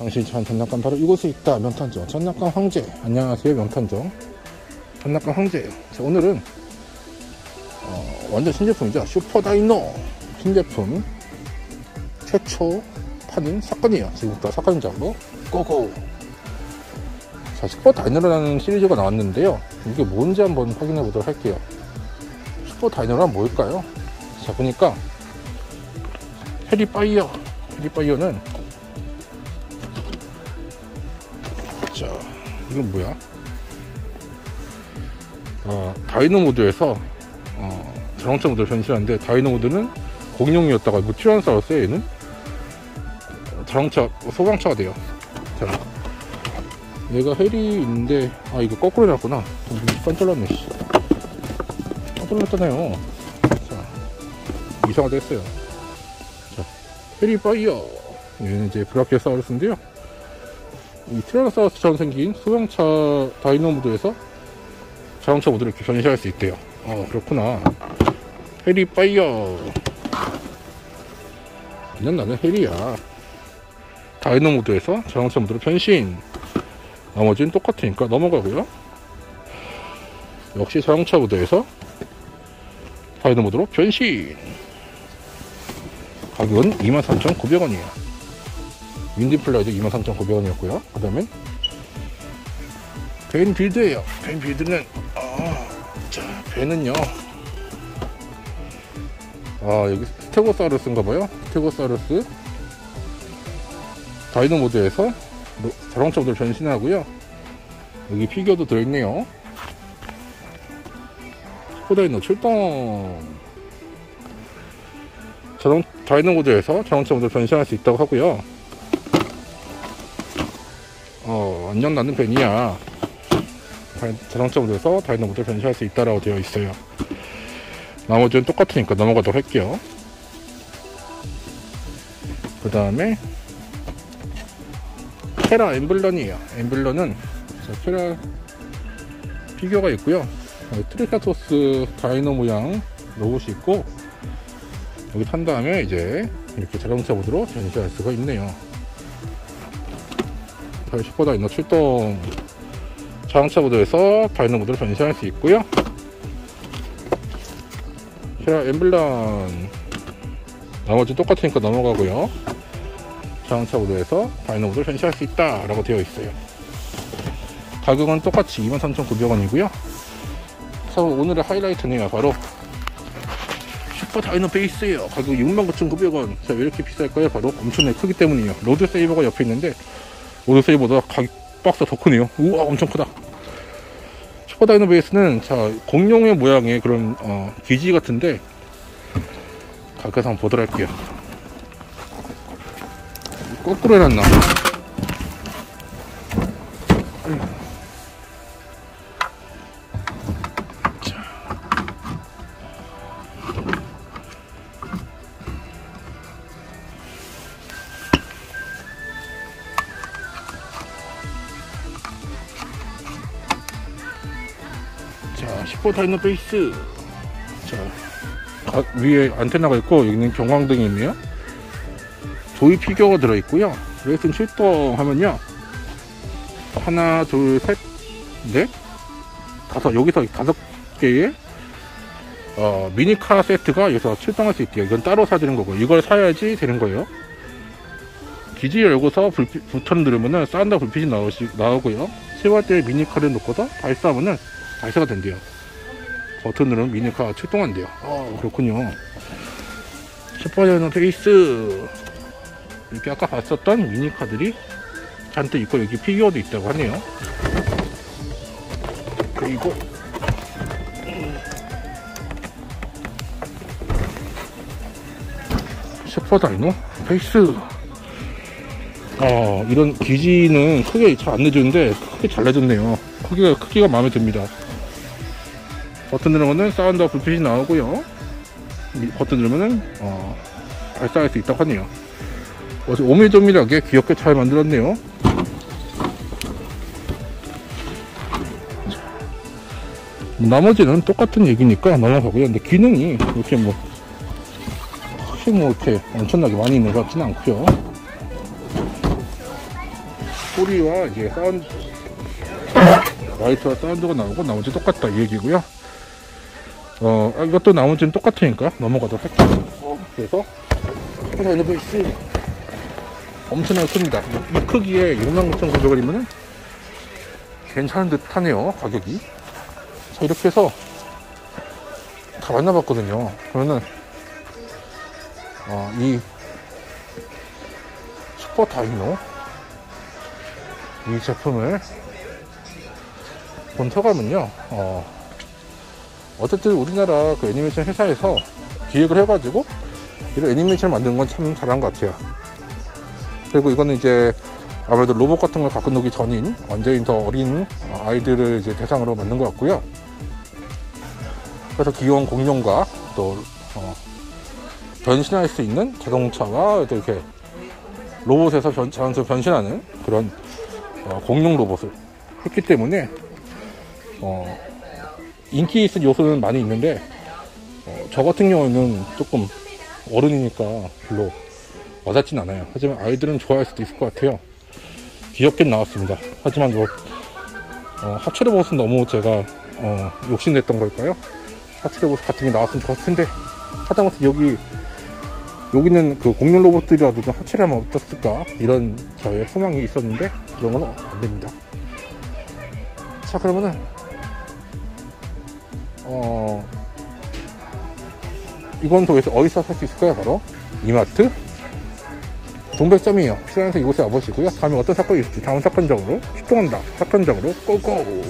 당신이 찾은 장난감 바로 이곳에 있다. 명탄정. 장난감 황제. 안녕하세요 명탄정. 장난감 황제예요. 자 오늘은 어, 완전 신제품이죠. 슈퍼다이노 신제품 최초 파는 사건이에요. 지금부터 사건 잡고 고고. 자 슈퍼다이노라는 시리즈가 나왔는데요. 이게 뭔지 한번 확인해 보도록 할게요. 슈퍼다이노란 뭘까요? 자 보니까 해리파이어. 해리파이어는 이건 뭐야? 어, 다이노 모드에서 어, 자동차 모드를 변신하는데 다이노 모드는 공룡이었다가 뭐 티라노사우루스 얘는 어, 자동차 소방차가 돼요. 자, 얘가 헬이인데 아 이거 거꾸로 해놨구나. 깜짝 놀랐네. 씨. 깜짝 놀랐잖아요. 자, 이상하다 했어요. 자, 해리 파이어. 얘는 이제 브라키오사우루스인데요. 이 티라노사우루스처럼 생긴 소형차 다이노 모드에서 자동차 모드를 이렇게 변신할 수 있대요. 어, 그렇구나. 해리 파이어. 그냥 나는 해리야. 다이노 모드에서 자동차 모드로 변신. 나머지는 똑같으니까 넘어가고요. 역시 자동차 모드에서 다이노 모드로 변신. 가격은 23,900원이에요. 윈디플라이드 23,900원이었고요. 그 다음에 벤 빌드예요. 벤 빌드는 아, 자 벤은요. 아 여기 스테고사우루스인가 봐요. 스테고사우루스 다이노 모드에서 자동차 모드를 변신하고요. 여기 피규어도 들어있네요. 슈퍼다이노 출동. 자동 다이노 모드에서 자동차 모드를 변신할 수 있다고 하고요. 어, 안녕 나는 벤이야. 자동차 모드에서 다이노 모드를 변신할 수 있다라고 되어 있어요. 나머지는 똑같으니까 넘어가도록 할게요. 그 다음에 케라 엠뷸런이에요. 엠뷸런은 자, 케라 피규어가 있고요. 어, 트리케라톱스 다이노 모양 로봇이 있고 여기 탄 다음에 이제 이렇게 자동차 모드로 변신할 수가 있네요. 슈퍼다이노 출동 자동차 모드에서 다이노 모드로 변신할 수 있고요. 자 엠뷸런. 나머지 똑같으니까 넘어가고요. 자동차 모드에서 다이노 모드로 변신할 수 있다 라고 되어 있어요. 가격은 똑같이 23,900원이고요. 자 오늘의 하이라이트네요. 바로 슈퍼 다이노 베이스예요. 가격 69,900원. 자 왜 이렇게 비쌀까요? 바로 엄청나게 크기 때문이에요. 로드 세이버가 옆에 있는데 로드 세이버보다 가격 박스가 더 크네요. 우와 엄청 크다. 슈퍼 다이노 베이스는 자 공룡의 모양의 그런 어, 기지 같은데 가격상 보도록 할게요. 거꾸로 해놨나? 자, 슈퍼 다이노 베이스. 자, 가- 위에 안테나가 있고, 여기는 경광등이 있네요. 조이 피규어가 들어있고요. 레이슨 출동하면요. 하나, 둘, 셋, 넷, 다섯, 여기서 다섯 개의 어, 미니카 세트가 여기서 출동할 수 있대요. 이건 따로 사드는 거고, 이걸 사야지 되는 거예요. 기지 열고서 불빛, 버튼 누르면은 사운드 불빛이 나오시, 나오고요. 발사대 미니카를 놓고서 발사하면은 발사가 된대요. 버튼 누르면 미니카 출동한대요. 어, 그렇군요. 슈퍼다이노 베이스. 이렇게 아까 봤었던 미니카들이 잔뜩 있고 여기 피규어도 있다고 하네요. 그리고 슈퍼다이노 베이스. 어, 이런 기지는 크게 잘 안 내주는데 크게 잘 내줬네요. 크기가, 크기가 마음에 듭니다. 버튼 누르면은 사운드와 불빛이 나오고요. 이 버튼 누르면은, 어, 발사할 수 있다고 하네요. 어서 오밀조밀하게 귀엽게 잘 만들었네요. 나머지는 똑같은 얘기니까 넘어가고요. 근데 기능이 이렇게 뭐, 혹시 뭐 이렇게 엄청나게 많이 있는 것 같지는 않고요. 소리와 이제 사운드 라이트와 사운드가 나오고 나머지 똑같다 이 얘기고요 어 아, 이것도 나머지는 똑같으니까 넘어가도록 할게요. 어, 그래서 슈퍼다이노 베이스 엄청나게 큽니다. 이, 이 크기에 69,900원이면은 괜찮은 듯 하네요 가격이. 자 이렇게 해서 다 만나봤거든요. 그러면은 어, 이 슈퍼 다이노? 이 제품을 본 소감은요 어, 어쨌든 우리나라 그 애니메이션 회사에서 기획을 해가지고 이런 애니메이션을 만든 건참 잘한 것 같아요. 그리고 이거는 이제 아무래도 로봇 같은 걸 갖고 놀기 전인 완전히 더 어린 아이들을 이제 대상으로 만든 것 같고요. 그래서 귀여운 공룡과 또 어, 변신할 수 있는 자동차와 또 이렇게 로봇에서 변, 자연스럽게 변신하는 그런 어, 공룡 로봇을 했기 때문에 어, 인기 있을 요소는 많이 있는데 어, 저 같은 경우에는 조금 어른이니까 별로 와닿진 않아요. 하지만 아이들은 좋아할 수도 있을 것 같아요. 귀엽게 나왔습니다. 하지만 뭐 어, 로봇은 너무 제가 어, 욕심냈던 걸까요? 로봇 같은 게 나왔으면 좋았을 텐데 하다못해 여기 여기는 그 공룡 로봇들이라도 좀 하체를 하면 어떻을까 이런 저의 소망이 있었는데 그런 건 안 됩니다. 자 그러면은 어 이건 도대체 어디서 살 수 있을까요? 바로 이마트 동백점이에요. 필요해서 이곳에 와보시고요. 다음에 어떤 사건이 있을지 다음 사건적으로 출동한다. 사건적으로 고고!